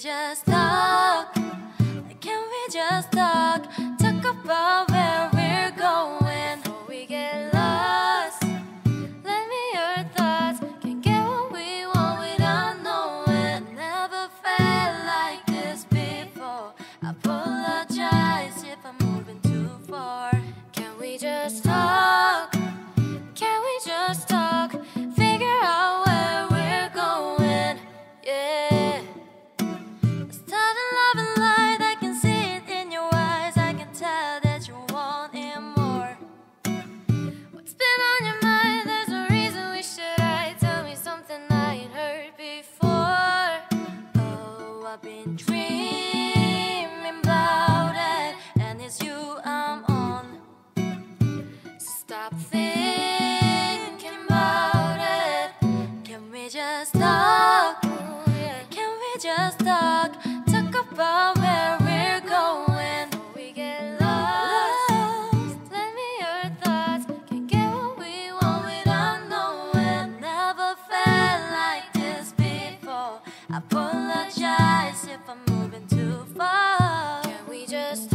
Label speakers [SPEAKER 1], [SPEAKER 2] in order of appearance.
[SPEAKER 1] just talk? Can we just talk? Talk about I've been dreaming about it, and it's you I'm on. Stop thinking about it. Can we just talk? Can we just talk? Talk about where we're going. We get lost. Let me your thoughts. Can get what we want without knowing. Never felt like this before. I apologize if I'm moving too far. Can we just